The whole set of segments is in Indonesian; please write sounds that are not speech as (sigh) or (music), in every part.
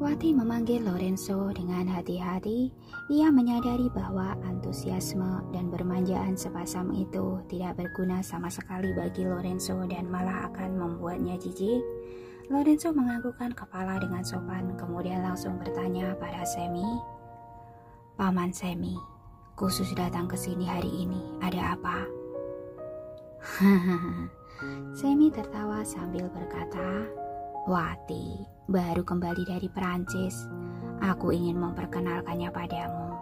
Wati memanggil Lorenzo dengan hati-hati. Ia menyadari bahwa antusiasme dan bermanjaan sepasang itu tidak berguna sama sekali bagi Lorenzo dan malah akan membuatnya jijik. Lorenzo menganggukkan kepala dengan sopan, kemudian langsung bertanya pada Semi. Paman Semi, khusus datang ke sini hari ini, ada apa? (laughs) Semi tertawa sambil berkata, Wati, baru kembali dari Perancis. Aku ingin memperkenalkannya padamu.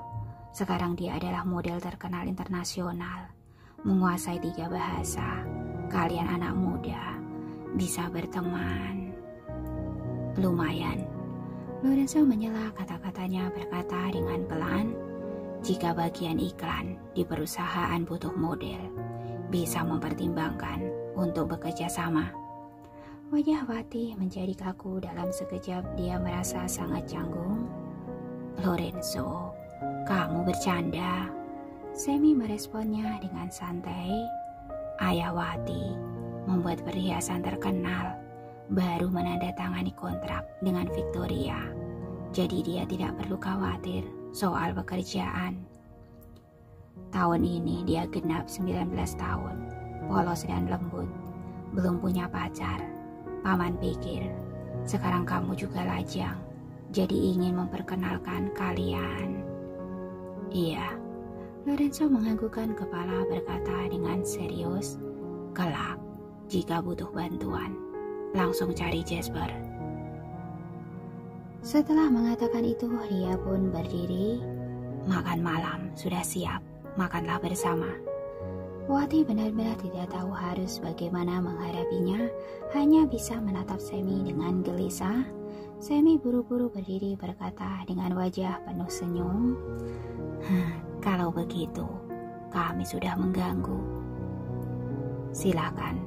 Sekarang dia adalah model terkenal internasional, menguasai tiga bahasa. Kalian anak muda, bisa berteman. Lumayan. Lorenzo menyela kata-katanya berkata dengan pelan, jika bagian iklan di perusahaan butuh model, bisa mempertimbangkan untuk bekerja sama. Wajah Wati menjadi kaku dalam sekejap dia merasa sangat canggung. Lorenzo, kamu bercanda. Semi meresponnya dengan santai. Ayah Wati membuat perhiasan terkenal, baru menandatangani kontrak dengan Victoria. Jadi dia tidak perlu khawatir soal pekerjaan. Tahun ini dia genap 19 tahun, polos dan lembut, belum punya pacar Paman pikir, sekarang kamu juga lajang, jadi ingin memperkenalkan kalian. Iya, Lorenzo menganggukkan kepala berkata dengan serius, kelak, jika butuh bantuan, langsung cari Jasper. Setelah mengatakan itu, dia pun berdiri. Makan malam sudah siap, makanlah bersama. Wati benar-benar tidak tahu harus bagaimana menghadapinya, hanya bisa menatap Semi dengan gelisah. Semi buru-buru berdiri berkata dengan wajah penuh senyum, "Kalau begitu, kami sudah mengganggu. Silakan."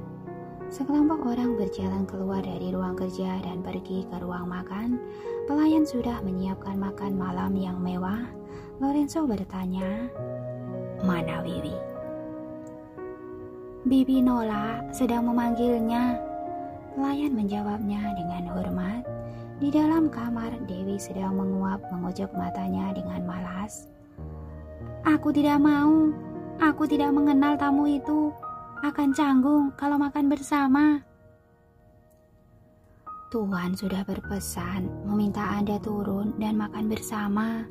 Sekelompok orang berjalan keluar dari ruang kerja dan pergi ke ruang makan. Pelayan sudah menyiapkan makan malam yang mewah. Lorenzo bertanya, "Mana Wiwi?" Bibi Nola sedang memanggilnya. Pelayan menjawabnya dengan hormat. Di dalam kamar, Dewi sedang menguap mengojok matanya dengan malas. Aku tidak mau. Aku tidak mengenal tamu itu. Akan canggung kalau makan bersama. Tuhan sudah berpesan meminta Anda turun dan makan bersama.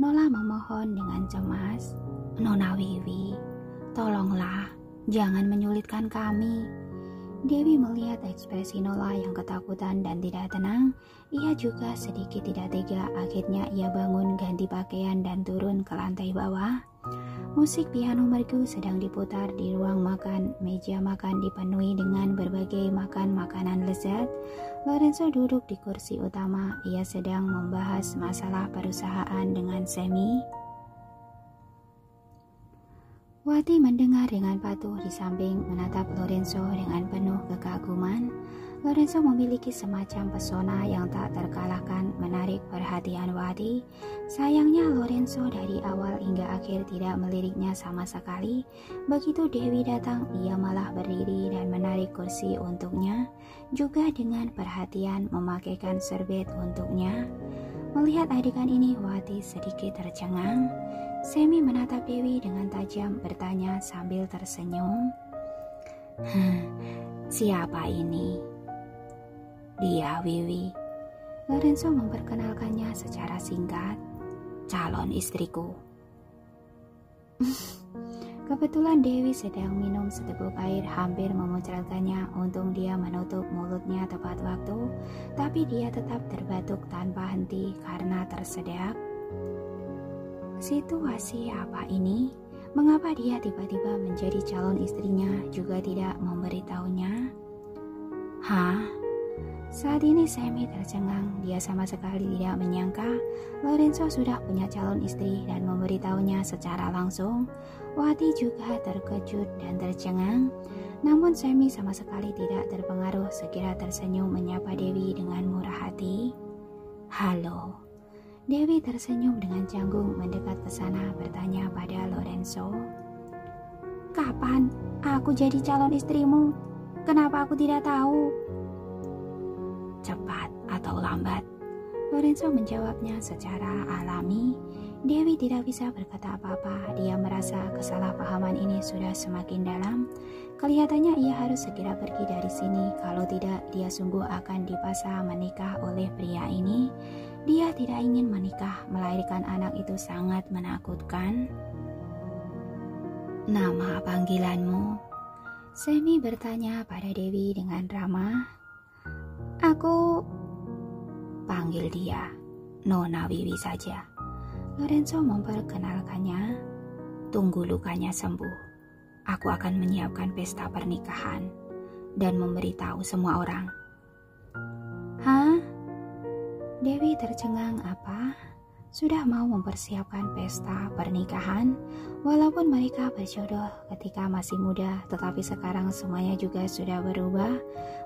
Nola memohon dengan cemas. Nona Wiwi, tolonglah Jangan menyulitkan kami. Dewi melihat ekspresi Nola yang ketakutan dan tidak tenang. Ia juga sedikit tidak tega. Akhirnya ia bangun, ganti pakaian, dan turun ke lantai bawah. Musik piano merdu sedang diputar di ruang makan. Meja makan dipenuhi dengan berbagai makan makanan lezat. Lorenzo duduk di kursi utama. Ia sedang membahas masalah perusahaan dengan Semi. Wati mendengar dengan patuh di samping menatap Lorenzo dengan penuh kekaguman. Lorenzo memiliki semacam pesona yang tak terkalahkan menarik perhatian Wati. Sayangnya Lorenzo dari awal hingga akhir tidak meliriknya sama sekali. Begitu Dewi datang, ia malah berdiri dan menarik kursi untuknya, juga dengan perhatian memakaikan serbet untuknya. Melihat adegan ini, Wati sedikit tercengang. Semi menatap Dewi dengan tajam bertanya sambil tersenyum. siapa ini? Dia Wiwi. Lorenzo memperkenalkannya secara singkat. Calon istriku. (laughs) Kebetulan Dewi sedang minum seteguk air hampir memuncratkannya untung dia menutup mulutnya tepat waktu tapi dia tetap terbatuk tanpa henti karena tersedak Situasi apa ini? Mengapa dia tiba-tiba menjadi calon istrinya juga tidak memberitahunya? Hah? Saat ini Semi tercengang. Dia sama sekali tidak menyangka Lorenzo sudah punya calon istri dan memberitahunya secara langsung. Wati juga terkejut dan tercengang. Namun Semi sama sekali tidak terpengaruh segera tersenyum menyapa Dewi dengan murah hati. Halo, Dewi tersenyum dengan canggung mendekat ke sana bertanya pada Lorenzo. Kapan aku jadi calon istrimu? Kenapa aku tidak tahu? Cepat atau lambat, Lorenzo menjawabnya secara alami. Dewi tidak bisa berkata apa-apa. Dia merasa kesalahpahaman ini sudah semakin dalam. Kelihatannya ia harus segera pergi dari sini. Kalau tidak, dia sungguh akan dipaksa menikah oleh pria ini. Dia tidak ingin menikah, melahirkan anak itu sangat menakutkan. Nama panggilanmu? Semi bertanya pada Dewi dengan ramah. Aku panggil dia Nona Wiwi saja. Lorenzo memperkenalkannya. Tunggu lukanya sembuh. Aku akan menyiapkan pesta pernikahan dan memberitahu semua orang. Hah? Dewi tercengang apa? sudah mau mempersiapkan pesta pernikahan, walaupun mereka berjodoh ketika masih muda, tetapi sekarang semuanya juga sudah berubah.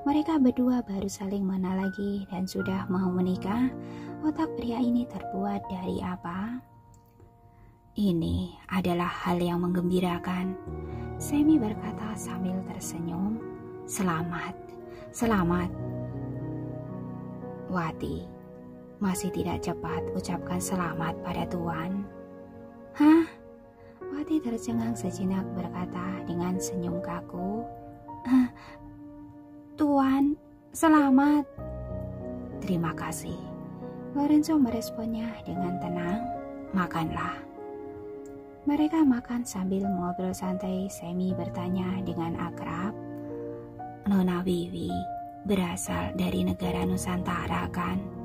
Mereka berdua baru saling mengenal lagi dan sudah mau menikah. Otak pria ini terbuat dari apa? Ini adalah hal yang menggembirakan. Semi berkata sambil tersenyum. Selamat, selamat. Wati masih tidak cepat ucapkan selamat pada Tuan. Hah? Wati tercengang sejenak berkata dengan senyum kaku. Tuan, selamat. Terima kasih. Lorenzo meresponnya dengan tenang. Makanlah. Mereka makan sambil mengobrol santai. Semi bertanya dengan akrab. Nona Wiwi berasal dari negara Nusantara kan?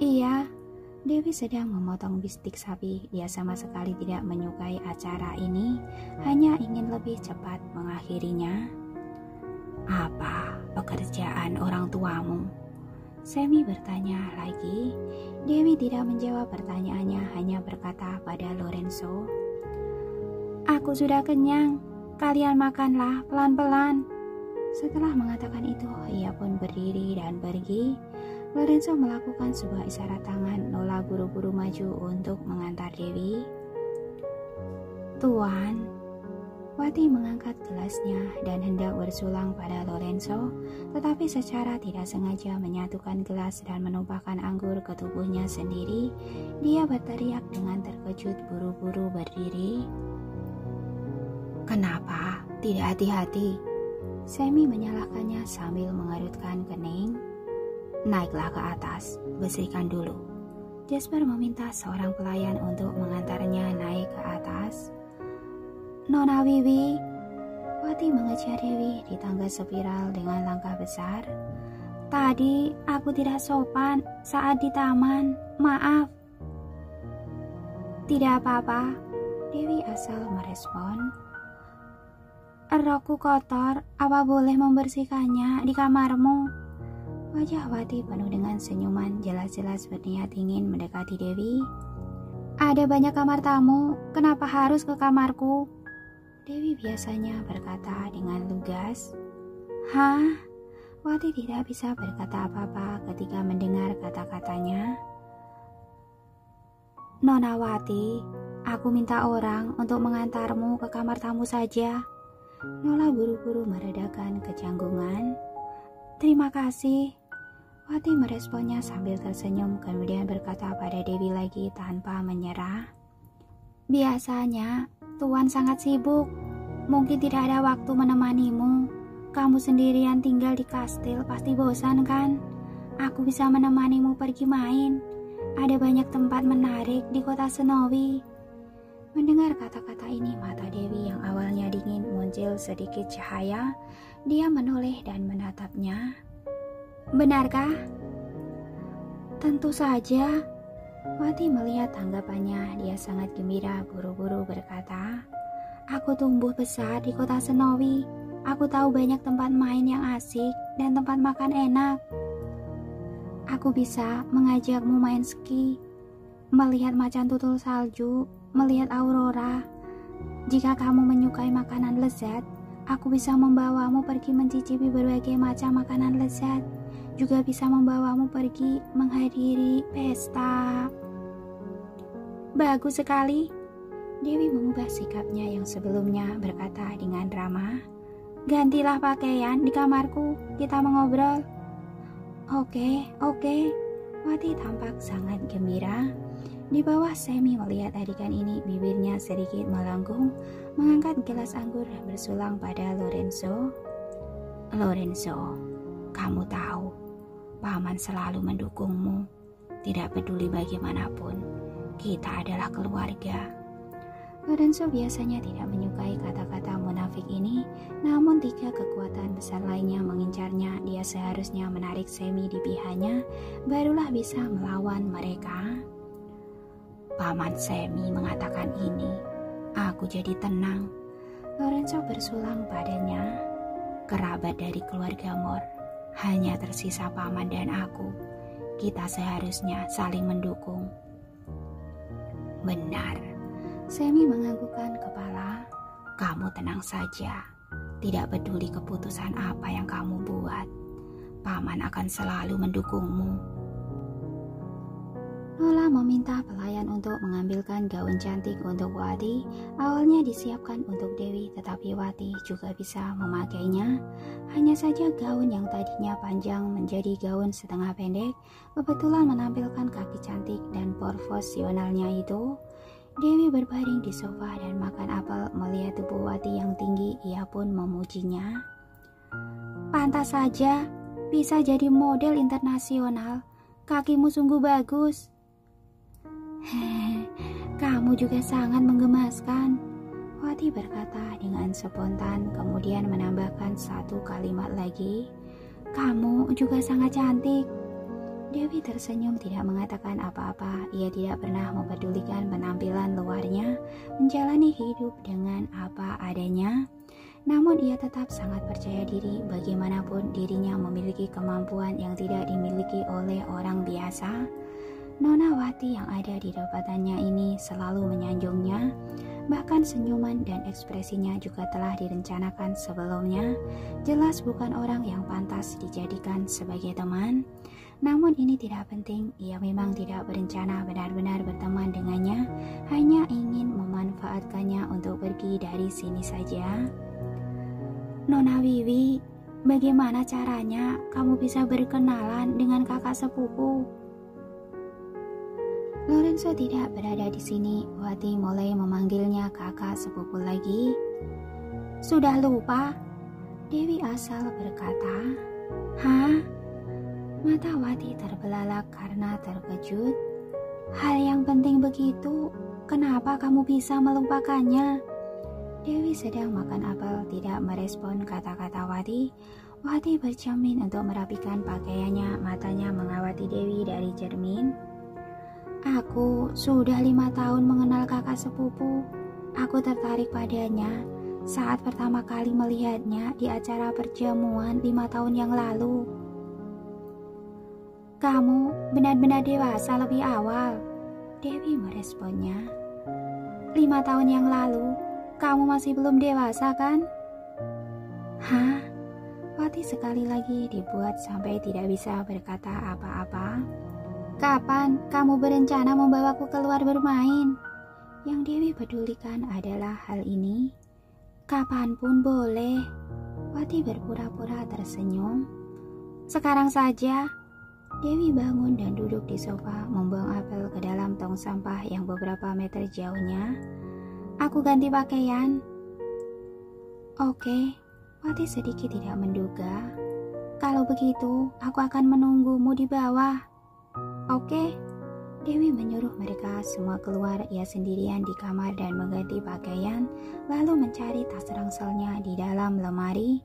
Iya, Dewi sedang memotong bistik sapi. Dia sama sekali tidak menyukai acara ini, hanya ingin lebih cepat mengakhirinya. Apa pekerjaan orang tuamu? Semi bertanya lagi. Dewi tidak menjawab pertanyaannya, hanya berkata pada Lorenzo, "Aku sudah kenyang. Kalian makanlah pelan-pelan." Setelah mengatakan itu, ia pun berdiri dan pergi. Lorenzo melakukan sebuah isyarat tangan. Nola buru-buru maju untuk mengantar Dewi. Tuan, Wati mengangkat gelasnya dan hendak bersulang pada Lorenzo, tetapi secara tidak sengaja menyatukan gelas dan menumpahkan anggur ke tubuhnya sendiri. Dia berteriak dengan terkejut buru-buru berdiri. Kenapa tidak hati-hati? Semi menyalahkannya sambil mengerutkan kening. Naiklah ke atas, bersihkan dulu. Jasper meminta seorang pelayan untuk mengantarnya naik ke atas. Nona Wiwi, Wati mengejar Dewi di tangga spiral dengan langkah besar. Tadi aku tidak sopan saat di taman, maaf. Tidak apa-apa, Dewi asal merespon. Rokku kotor, apa boleh membersihkannya di kamarmu? Wajah Wati penuh dengan senyuman, jelas-jelas berniat ingin mendekati Dewi. Ada banyak kamar tamu, kenapa harus ke kamarku? Dewi biasanya berkata dengan lugas. Hah? Wati tidak bisa berkata apa-apa ketika mendengar kata-katanya. Nona Wati, aku minta orang untuk mengantarmu ke kamar tamu saja. Nola buru-buru meredakan kecanggungan. Terima kasih. Wati meresponnya sambil tersenyum kemudian berkata pada Dewi lagi tanpa menyerah. Biasanya Tuan sangat sibuk, mungkin tidak ada waktu menemanimu. Kamu sendirian tinggal di kastil pasti bosan kan? Aku bisa menemanimu pergi main. Ada banyak tempat menarik di kota Senowi. Mendengar kata-kata ini, mata Dewi yang awalnya dingin muncul sedikit cahaya. Dia menoleh dan menatapnya. Benarkah? Tentu saja. Wati melihat tanggapannya, dia sangat gembira buru-buru berkata, Aku tumbuh besar di kota Senowi. Aku tahu banyak tempat main yang asik dan tempat makan enak. Aku bisa mengajakmu main ski, melihat macan tutul salju, melihat aurora. Jika kamu menyukai makanan lezat, aku bisa membawamu pergi mencicipi berbagai macam makanan lezat juga bisa membawamu pergi menghadiri pesta. Bagus sekali. Dewi mengubah sikapnya yang sebelumnya berkata dengan ramah, "Gantilah pakaian di kamarku, kita mengobrol." "Oke, oke." Wati tampak sangat gembira. Di bawah Semi melihat adikan ini, bibirnya sedikit melengkung, mengangkat gelas anggur bersulang pada Lorenzo. Lorenzo, kamu tahu, Paman selalu mendukungmu. Tidak peduli bagaimanapun, kita adalah keluarga. Lorenzo biasanya tidak menyukai kata-kata munafik ini, namun tiga kekuatan besar lainnya mengincarnya, dia seharusnya menarik Semi di pihaknya, barulah bisa melawan mereka. Paman Semi mengatakan ini, aku jadi tenang. Lorenzo bersulang padanya kerabat dari keluarga Mor. Hanya tersisa paman dan aku. Kita seharusnya saling mendukung. Benar. Semi menganggukkan kepala. Kamu tenang saja. Tidak peduli keputusan apa yang kamu buat. Paman akan selalu mendukungmu. Nola meminta pelayan untuk mengambilkan gaun cantik untuk Wati. Awalnya disiapkan untuk Dewi, tetapi Wati juga bisa memakainya. Hanya saja gaun yang tadinya panjang menjadi gaun setengah pendek, kebetulan menampilkan kaki cantik dan proporsionalnya itu. Dewi berbaring di sofa dan makan apel melihat tubuh Wati yang tinggi, ia pun memujinya. Pantas saja, bisa jadi model internasional. Kakimu sungguh bagus. Kamu juga sangat menggemaskan. Wati berkata dengan spontan, kemudian menambahkan satu kalimat lagi. Kamu juga sangat cantik. Dewi tersenyum tidak mengatakan apa-apa. Ia tidak pernah mempedulikan penampilan luarnya, menjalani hidup dengan apa adanya. Namun ia tetap sangat percaya diri bagaimanapun dirinya memiliki kemampuan yang tidak dimiliki oleh orang biasa. Nona Wati yang ada di dapatannya ini selalu menyanjungnya, bahkan senyuman dan ekspresinya juga telah direncanakan sebelumnya. Jelas bukan orang yang pantas dijadikan sebagai teman. Namun ini tidak penting, ia memang tidak berencana benar-benar berteman dengannya, hanya ingin memanfaatkannya untuk pergi dari sini saja. Nona Wiwi, bagaimana caranya kamu bisa berkenalan dengan kakak sepupu? Lorenzo tidak berada di sini. Wati mulai memanggilnya kakak sepupu lagi. Sudah lupa? Dewi asal berkata. Hah? Mata Wati terbelalak karena terkejut. Hal yang penting begitu, kenapa kamu bisa melupakannya? Dewi sedang makan apel tidak merespon kata-kata Wati. Wati bercermin untuk merapikan pakaiannya, matanya mengawati Dewi dari cermin. Aku sudah lima tahun mengenal kakak sepupu. Aku tertarik padanya saat pertama kali melihatnya di acara perjamuan lima tahun yang lalu. Kamu benar-benar dewasa lebih awal. Dewi meresponnya. Lima tahun yang lalu, kamu masih belum dewasa kan? Hah? Wati sekali lagi dibuat sampai tidak bisa berkata apa-apa. Kapan kamu berencana membawaku keluar bermain? Yang Dewi pedulikan adalah hal ini. Kapan pun boleh. Wati berpura-pura tersenyum. Sekarang saja. Dewi bangun dan duduk di sofa membuang apel ke dalam tong sampah yang beberapa meter jauhnya. Aku ganti pakaian. Oke, Wati sedikit tidak menduga. Kalau begitu, aku akan menunggumu di bawah. Oke, Dewi menyuruh mereka semua keluar ia sendirian di kamar dan mengganti pakaian, lalu mencari tas rangselnya di dalam lemari.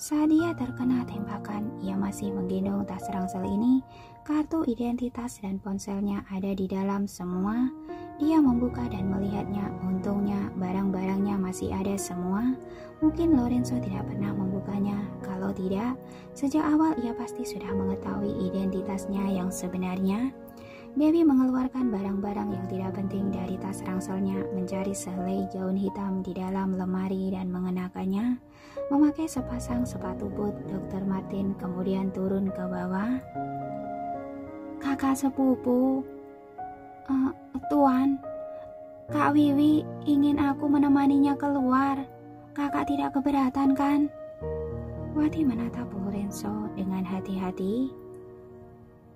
Saat dia terkena tembakan, ia masih menggendong tas rangsel ini. Kartu identitas dan ponselnya ada di dalam semua. Dia membuka dan melihatnya. Untungnya barang-barangnya masih ada semua. Mungkin Lorenzo tidak pernah membukanya. Kalau tidak, sejak awal ia pasti sudah mengetahui identitasnya yang sebenarnya. Dewi mengeluarkan barang-barang yang tidak penting dari tas rangselnya, mencari sehelai gaun hitam di dalam lemari dan mengenakannya, memakai sepasang sepatu boot Dr. Martin, kemudian turun ke bawah. Kakak sepupu, uh, Tuan, Kak Wiwi ingin aku menemaninya keluar. Kakak tidak keberatan kan? Wati menatap Lorenzo dengan hati-hati.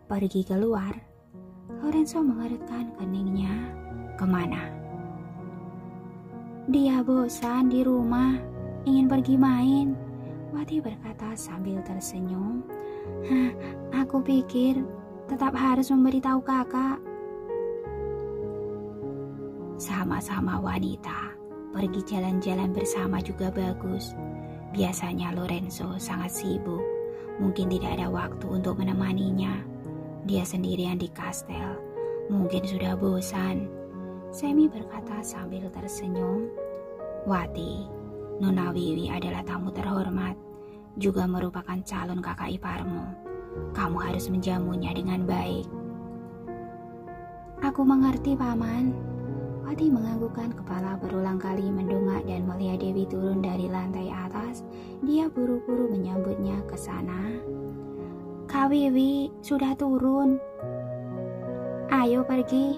pergi keluar. Lorenzo mengerutkan keningnya. Ke mana? Dia bosan di rumah, ingin pergi main. Wati berkata sambil tersenyum. Hah, aku pikir tetap harus memberitahu kakak. Sama-sama wanita, pergi jalan-jalan bersama juga bagus. Biasanya Lorenzo sangat sibuk, mungkin tidak ada waktu untuk menemaninya. Dia sendirian di kastel, mungkin sudah bosan. Semi berkata sambil tersenyum. Wati, Nona Wiwi adalah tamu terhormat, juga merupakan calon kakak iparmu. Kamu harus menjamunya dengan baik. Aku mengerti, Paman. Wati menganggukkan kepala berulang kali mendongak dan melihat Dewi turun dari lantai atas. Dia buru-buru menyambutnya ke sana. Kak Wiwi sudah turun. Ayo pergi.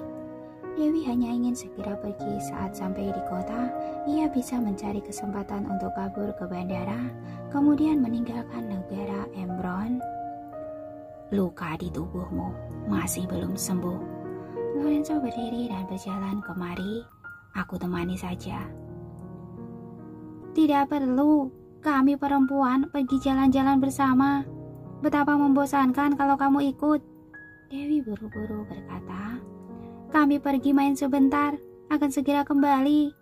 Dewi hanya ingin segera pergi saat sampai di kota. Ia bisa mencari kesempatan untuk kabur ke bandara, kemudian meninggalkan negara Embron. Luka di tubuhmu masih belum sembuh Lorenzo berdiri dan berjalan kemari. Aku temani saja. Tidak perlu, kami perempuan pergi jalan-jalan bersama. Betapa membosankan kalau kamu ikut. Dewi buru-buru berkata, kami pergi main sebentar, akan segera kembali.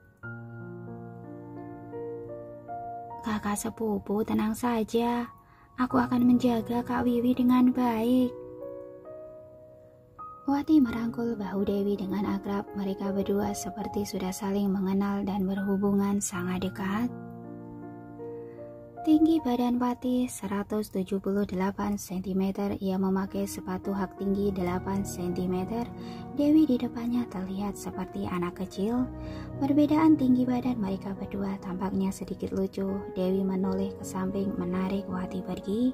Kakak sepupu tenang saja, aku akan menjaga Kak Wiwi dengan baik. Wati merangkul bahu Dewi dengan akrab. Mereka berdua seperti sudah saling mengenal dan berhubungan sangat dekat. Tinggi badan Wati 178 cm. Ia memakai sepatu hak tinggi 8 cm. Dewi di depannya terlihat seperti anak kecil. Perbedaan tinggi badan mereka berdua tampaknya sedikit lucu. Dewi menoleh ke samping menarik Wati pergi.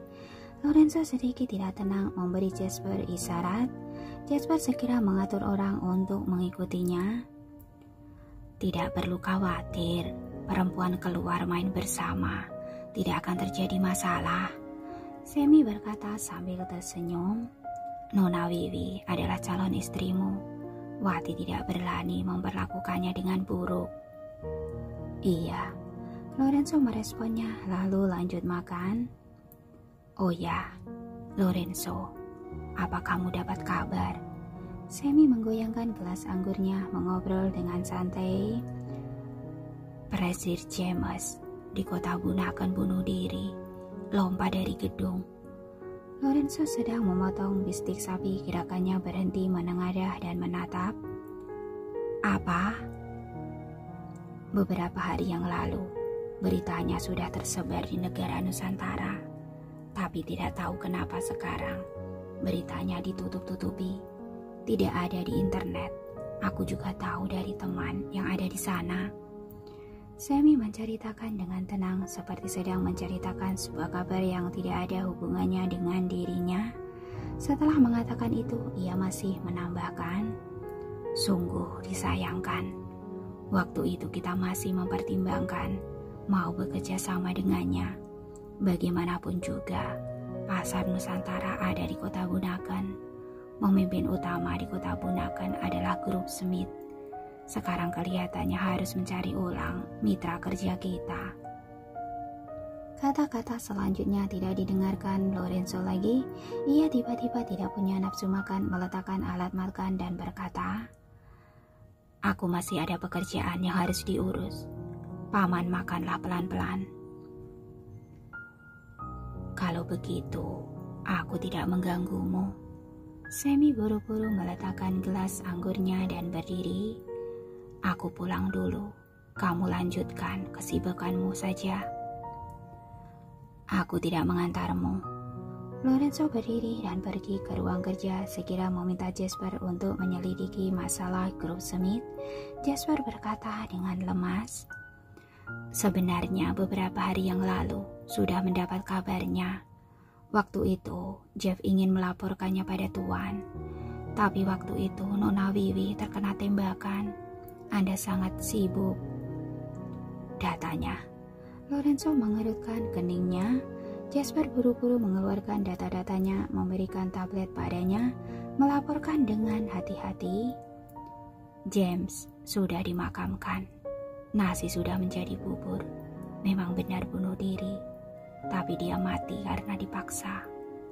Lorenzo sedikit tidak tenang memberi Jasper isyarat. Jasper segera mengatur orang untuk mengikutinya. Tidak perlu khawatir, perempuan keluar main bersama. Tidak akan terjadi masalah. Semi berkata sambil tersenyum. Nona Wiwi adalah calon istrimu. Wati tidak berani memperlakukannya dengan buruk. Iya, Lorenzo meresponnya lalu lanjut makan. Oh ya, Lorenzo, apa kamu dapat kabar? Semi menggoyangkan gelas anggurnya, mengobrol dengan santai. Presir James di kota Bunakan bunuh diri, lompat dari gedung. Lorenzo sedang memotong bistik sapi, gerakannya berhenti menengadah dan menatap. Apa? Beberapa hari yang lalu, beritanya sudah tersebar di negara Nusantara, tapi tidak tahu kenapa sekarang Beritanya ditutup-tutupi, tidak ada di internet. Aku juga tahu dari teman yang ada di sana. Semi menceritakan dengan tenang seperti sedang menceritakan sebuah kabar yang tidak ada hubungannya dengan dirinya. Setelah mengatakan itu, ia masih menambahkan, "Sungguh disayangkan. Waktu itu kita masih mempertimbangkan mau bekerja sama dengannya. Bagaimanapun juga, Pasar Nusantara ada di kota Bunaken. Pemimpin utama di kota Bunaken adalah grup Smith. Sekarang kelihatannya harus mencari ulang mitra kerja kita. Kata-kata selanjutnya tidak didengarkan Lorenzo lagi. Ia tiba-tiba tidak punya nafsu makan, meletakkan alat makan dan berkata, Aku masih ada pekerjaan yang harus diurus. Paman makanlah pelan-pelan. Kalau begitu, aku tidak mengganggumu. Semi buru-buru meletakkan gelas anggurnya dan berdiri. Aku pulang dulu. Kamu lanjutkan kesibukanmu saja. Aku tidak mengantarmu. Lorenzo berdiri dan pergi ke ruang kerja sekira meminta Jasper untuk menyelidiki masalah grup Smith. Jasper berkata dengan lemas, Sebenarnya beberapa hari yang lalu sudah mendapat kabarnya. Waktu itu Jeff ingin melaporkannya pada Tuan. Tapi waktu itu Nona Wiwi terkena tembakan. Anda sangat sibuk. Datanya, Lorenzo mengerutkan keningnya. Jasper buru-buru mengeluarkan data-datanya, memberikan tablet padanya, melaporkan dengan hati-hati, James sudah dimakamkan. Nasi sudah menjadi bubur. Memang benar bunuh diri. Tapi dia mati karena dipaksa.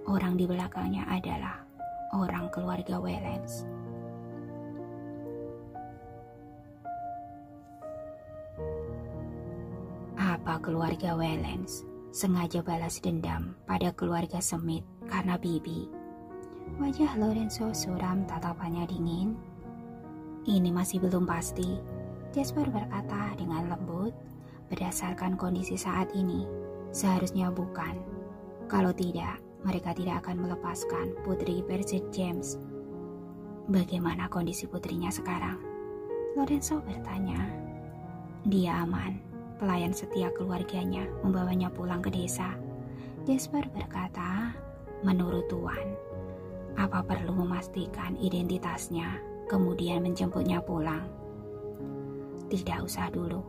Orang di belakangnya adalah orang keluarga Wellens. Keluarga Wellens sengaja balas dendam pada keluarga Smith karena Bibi? Wajah Lorenzo suram tatapannya dingin. Ini masih belum pasti. Jasper berkata dengan lembut, berdasarkan kondisi saat ini, seharusnya bukan. Kalau tidak, mereka tidak akan melepaskan Putri Percy James. Bagaimana kondisi putrinya sekarang? Lorenzo bertanya. Dia aman. Pelayan setia keluarganya membawanya pulang ke desa. Jasper berkata, menurut Tuan, apa perlu memastikan identitasnya, kemudian menjemputnya pulang? Tidak usah dulu.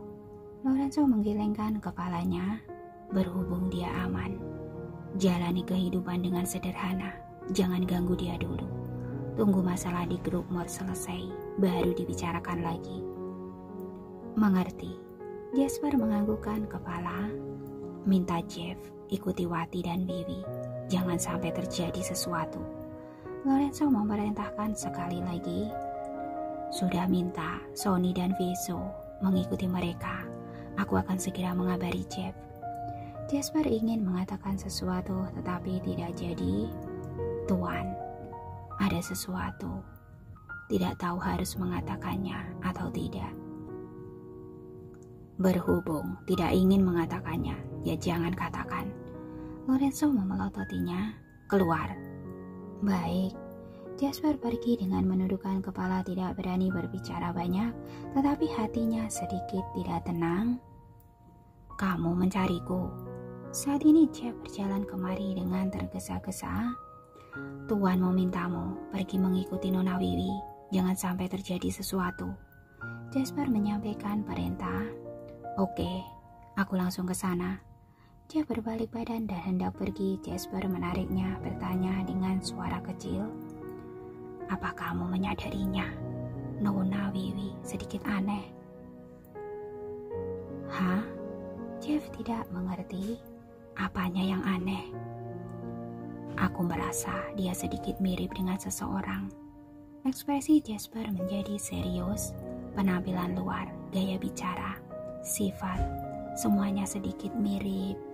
Lorenzo menggelengkan kepalanya. Berhubung dia aman. Jalani kehidupan dengan sederhana. Jangan ganggu dia dulu. Tunggu masalah di grup mod selesai, baru dibicarakan lagi. Mengerti. Jasper menganggukkan kepala. Minta Jeff ikuti Wati dan Bibi. Jangan sampai terjadi sesuatu. Lorenzo memerintahkan sekali lagi sudah minta Sony dan Viso mengikuti mereka. Aku akan segera mengabari Jeff. Jasper ingin mengatakan sesuatu tetapi tidak jadi. Tuan, ada sesuatu. Tidak tahu harus mengatakannya atau tidak. Berhubung tidak ingin mengatakannya, ya jangan katakan. Lorenzo memelototinya. Keluar. Baik, Jasper pergi dengan menundukkan kepala tidak berani berbicara banyak, tetapi hatinya sedikit tidak tenang. Kamu mencariku. Saat ini Jeff berjalan kemari dengan tergesa-gesa. Tuan memintamu pergi mengikuti Nona Wiwi. Jangan sampai terjadi sesuatu. Jasper menyampaikan perintah. Oke, aku langsung ke sana. Jeff berbalik badan dan hendak pergi. Jasper menariknya, bertanya dengan suara kecil. Apa kamu menyadarinya? Nona Wiwi sedikit aneh. Hah? Jeff tidak mengerti apanya yang aneh. Aku merasa dia sedikit mirip dengan seseorang. Ekspresi Jasper menjadi serius, penampilan luar, gaya bicara, sifat, semuanya sedikit mirip